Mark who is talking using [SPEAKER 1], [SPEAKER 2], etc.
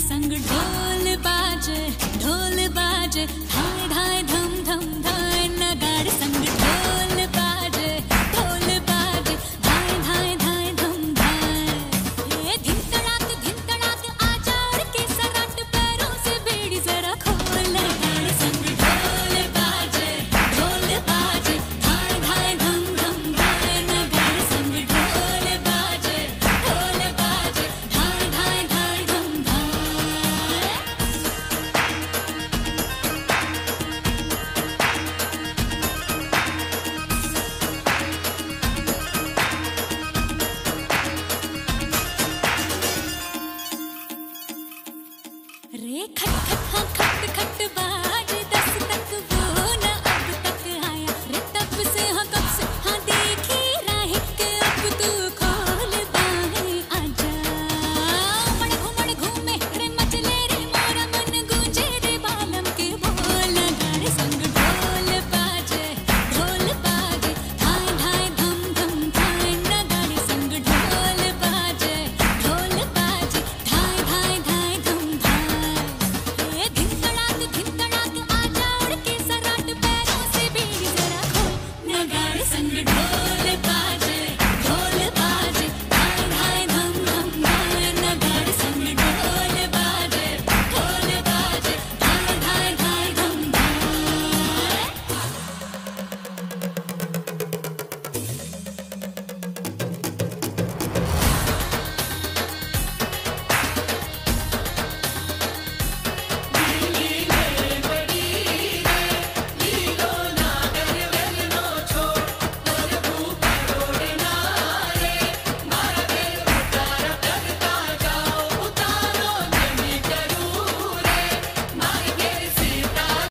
[SPEAKER 1] संग ढोल बाजे ढोल बाजे हाँ। रे खट खट हाँ, खट खट बाज दस